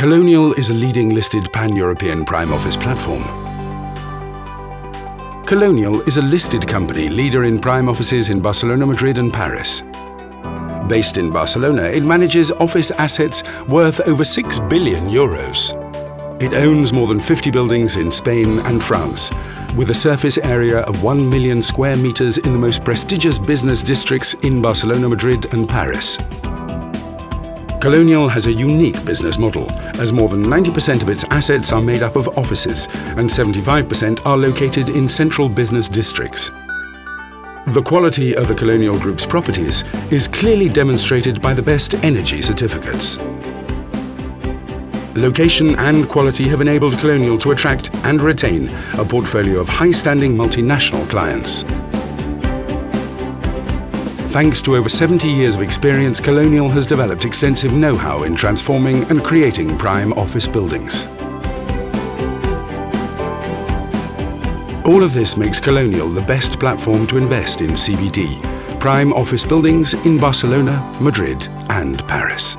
Colonial is a leading listed pan-European prime office platform. Colonial is a listed company leader in prime offices in Barcelona, Madrid and Paris. Based in Barcelona, it manages office assets worth over 6 billion euros. It owns more than 50 buildings in Spain and France, with a surface area of 1 million square meters in the most prestigious business districts in Barcelona, Madrid and Paris. Colonial has a unique business model, as more than 90% of its assets are made up of offices and 75% are located in central business districts. The quality of the Colonial Group's properties is clearly demonstrated by the best energy certificates. Location and quality have enabled Colonial to attract and retain a portfolio of high-standing multinational clients. Thanks to over 70 years of experience, Colonial has developed extensive know-how in transforming and creating prime office buildings. All of this makes Colonial the best platform to invest in CBD, prime office buildings in Barcelona, Madrid and Paris.